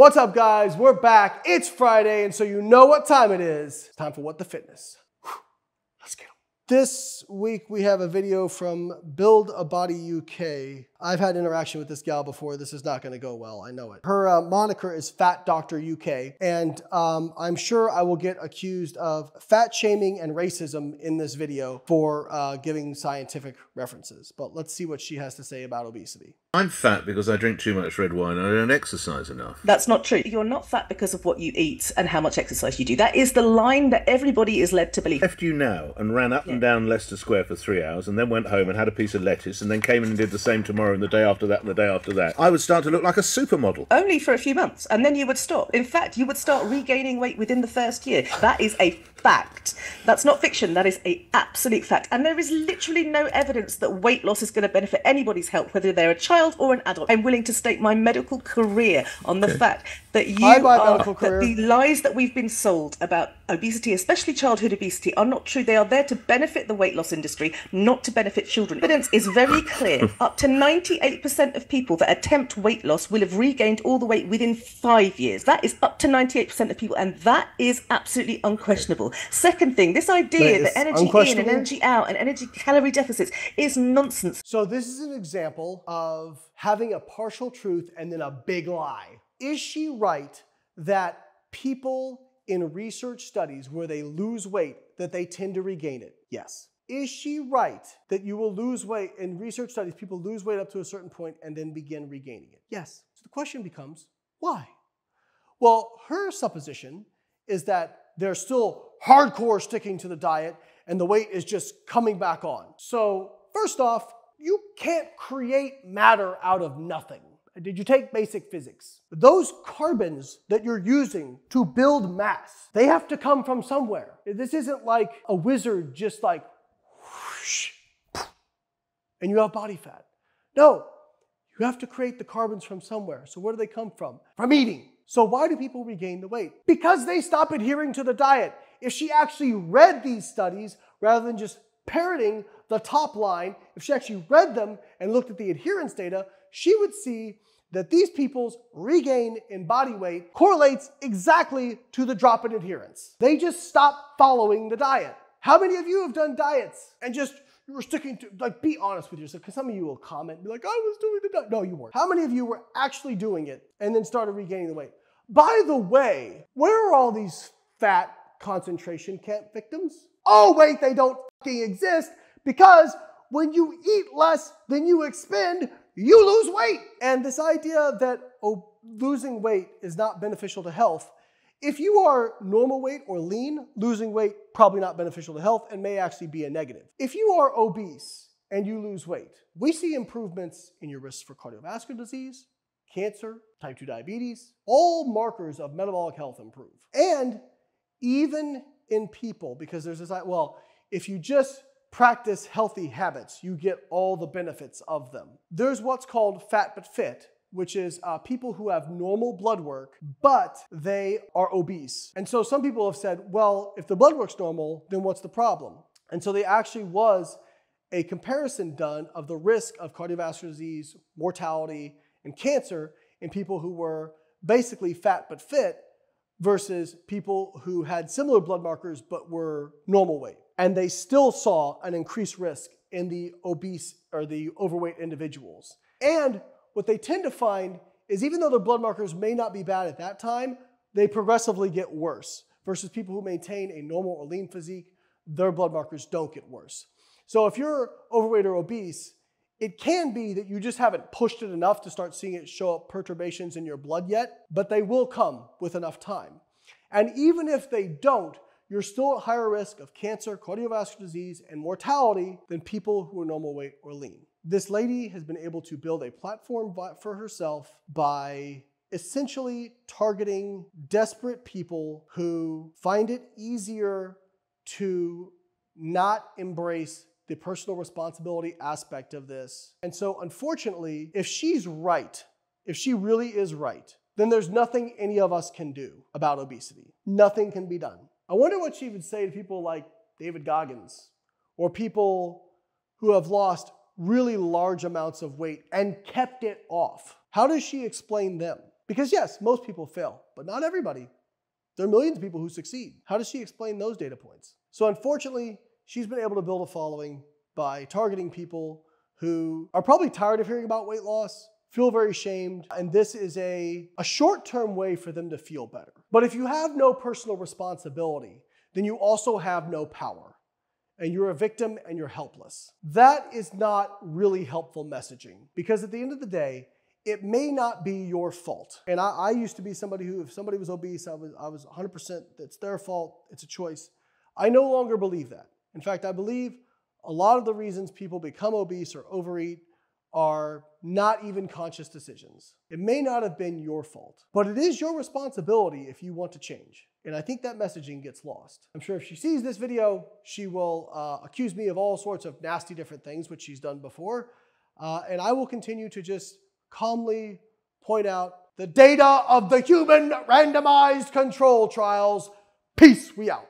What's up, guys? We're back. It's Friday, and so you know what time it is. Time for What the Fitness. Whew. Let's get 'em. This week we have a video from Build a Body UK. I've had interaction with this gal before. This is not going to go well. I know it. Her uh, moniker is Fat Doctor UK, and um, I'm sure I will get accused of fat shaming and racism in this video for uh, giving scientific references. But let's see what she has to say about obesity. I'm fat because I drink too much red wine and I don't exercise enough. That's not true. You're not fat because of what you eat and how much exercise you do. That is the line that everybody is led to believe. Left you now and ran up and down Leicester Square for three hours and then went home and had a piece of lettuce and then came in and did the same tomorrow and the day after that and the day after that. I would start to look like a supermodel. Only for a few months, and then you would stop. In fact, you would start regaining weight within the first year. That is a fact. That's not fiction. That is a absolute fact. And there is literally no evidence that weight loss is going to benefit anybody's health, whether they're a child or an adult. I'm willing to stake my medical career on the fact that you I are, that the lies that we've been sold about obesity, especially childhood obesity, are not true. They are there to benefit the weight loss industry, not to benefit children. Evidence is very clear. Up to 98% of people that attempt weight loss will have regained all the weight within five years. That is up to 98% of people, and that is absolutely unquestionable. Second thing, this idea that energy in and energy out and energy calorie deficits is nonsense. So this is an example of having a partial truth and then a big lie. Is she right that people in research studies where they lose weight that they tend to regain it? Yes. Is she right that you will lose weight in research studies people lose weight up to a certain point and then begin regaining it? Yes. So the question becomes why? Well, her supposition is that they're still hardcore sticking to the diet and the weight is just coming back on. So, first off, you can't create matter out of nothing. Did you take basic physics? Those carbons that you're using to build mass, they have to come from somewhere. This isn't like a wizard just like whoosh, and you have body fat. No, you have to create the carbons from somewhere. So where do they come from? From eating. So why do people regain the weight? Because they stop adhering to the diet. If she actually read these studies rather than just parroting the top line, if she actually read them and looked at the adherence data, she would see that these people's regain in body weight correlates exactly to the drop in adherence. They just stop following the diet. How many of you have done diets and just you were sticking to like be honest with yourself because some of you will comment be like I was doing the diet. No, you weren't. How many of you were actually doing it and then started regaining the weight? By the way, where are all these fat concentration camp victims? Oh wait, they don't fucking exist because when you eat less than you expend, you lose weight. And this idea that oh, losing weight is not beneficial to health if you are normal weight or lean, losing weight probably not beneficial to health and may actually be a negative. If you are obese and you lose weight, we see improvements in your risks for cardiovascular disease, cancer, type 2 diabetes, all markers of metabolic health improve. And even in people, because there's this, well, if you just practice healthy habits, you get all the benefits of them. There's what's called fat but fit, which is uh, people who have normal blood work, but they are obese. And so some people have said, well, if the blood work's normal, then what's the problem? And so there actually was a comparison done of the risk of cardiovascular disease, mortality, and cancer in people who were basically fat but fit versus people who had similar blood markers but were normal weight. And they still saw an increased risk in the obese or the overweight individuals. And what they tend to find is even though their blood markers may not be bad at that time, they progressively get worse versus people who maintain a normal or lean physique, their blood markers don't get worse. So if you're overweight or obese, it can be that you just haven't pushed it enough to start seeing it show up perturbations in your blood yet, but they will come with enough time. And even if they don't, you're still at higher risk of cancer, cardiovascular disease, and mortality than people who are normal weight or lean. This lady has been able to build a platform for herself by essentially targeting desperate people who find it easier to not embrace the personal responsibility aspect of this. And so, unfortunately, if she's right, if she really is right, then there's nothing any of us can do about obesity. Nothing can be done. I wonder what she would say to people like David Goggins or people who have lost really large amounts of weight and kept it off. How does she explain them? Because yes, most people fail, but not everybody. There are millions of people who succeed. How does she explain those data points? So unfortunately, she's been able to build a following by targeting people who are probably tired of hearing about weight loss, feel very shamed, and this is a, a short-term way for them to feel better. But if you have no personal responsibility, then you also have no power and you're a victim and you're helpless. That is not really helpful messaging because at the end of the day, it may not be your fault. And I, I, used to be somebody who, if somebody was obese, I was, I was 100%, that's their fault, it's a choice. I no longer believe that. In fact, I believe a lot of the reasons people become obese or overeat are not even conscious decisions. It may not have been your fault, but it is your responsibility if you want to change. And I think that messaging gets lost. I'm sure if she sees this video, she will uh, accuse me of all sorts of nasty different things, which she's done before. Uh, and I will continue to just calmly point out the data of the human randomized control trials. Peace, we out.